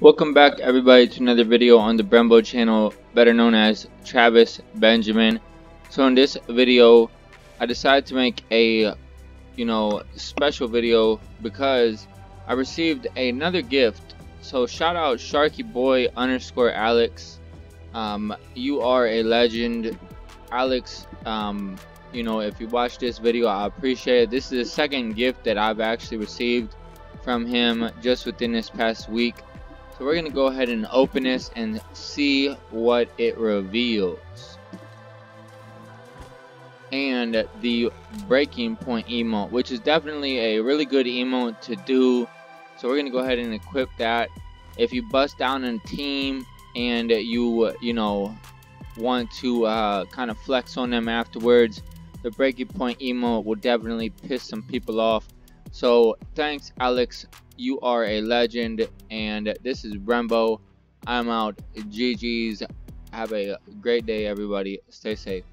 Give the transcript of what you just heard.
Welcome back everybody to another video on the Brembo channel, better known as Travis Benjamin. So in this video, I decided to make a, you know, special video because I received another gift. So shout out Sharky Boy underscore Alex. Um, you are a legend, Alex. Um, you know, if you watch this video, I appreciate it. This is the second gift that I've actually received from him just within this past week. So we're gonna go ahead and open this and see what it reveals. And the breaking point emote, which is definitely a really good emote to do. So we're gonna go ahead and equip that. If you bust down a team and you you know want to uh, kind of flex on them afterwards, the breaking point emote will definitely piss some people off. So thanks, Alex. You are a legend, and this is Brembo. I'm out. GG's. Have a great day, everybody. Stay safe.